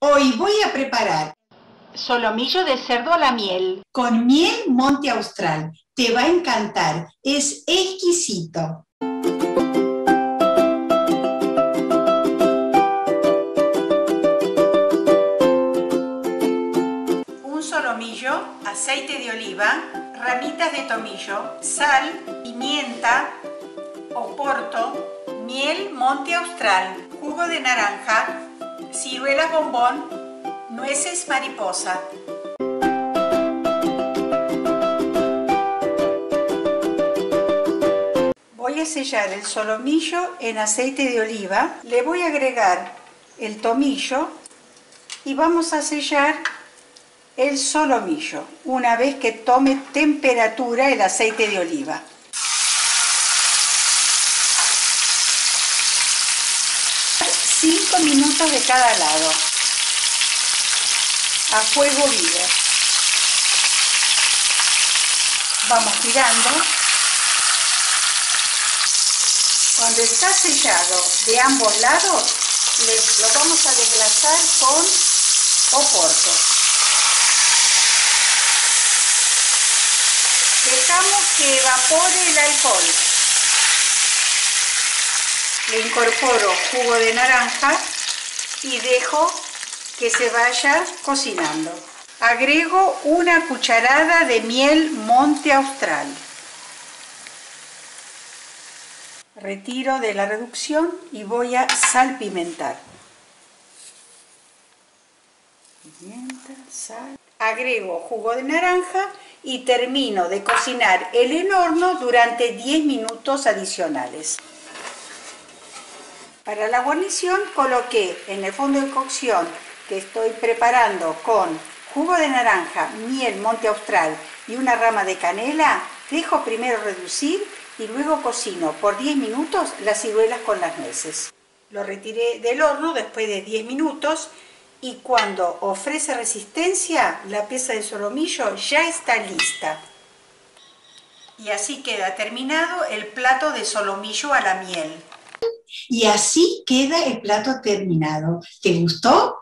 Hoy voy a preparar solomillo de cerdo a la miel. Con miel Monte Austral. Te va a encantar. Es exquisito. Un solomillo, aceite de oliva, ramitas de tomillo, sal, pimienta, oporto, miel Monte Austral, jugo de naranja, ciruelas bombón, Nueces mariposa. Voy a sellar el solomillo en aceite de oliva. Le voy a agregar el tomillo y vamos a sellar el solomillo una vez que tome temperatura el aceite de oliva. Cinco minutos de cada lado a fuego vivo. Vamos girando. Cuando está sellado de ambos lados, lo vamos a desglasar con oporto. Dejamos que evapore el alcohol. Le incorporo jugo de naranja y dejo que se vaya cocinando. Agrego una cucharada de miel Monte Austral. Retiro de la reducción y voy a salpimentar. Pimienta, sal. Agrego jugo de naranja y termino de cocinar el en horno durante 10 minutos adicionales. Para la guarnición coloqué en el fondo de cocción que estoy preparando con jugo de naranja, miel Monte Austral y una rama de canela, dejo primero reducir y luego cocino por 10 minutos las ciruelas con las nueces. Lo retiré del horno después de 10 minutos y cuando ofrece resistencia, la pieza de solomillo ya está lista. Y así queda terminado el plato de solomillo a la miel. Y así queda el plato terminado. ¿Te gustó?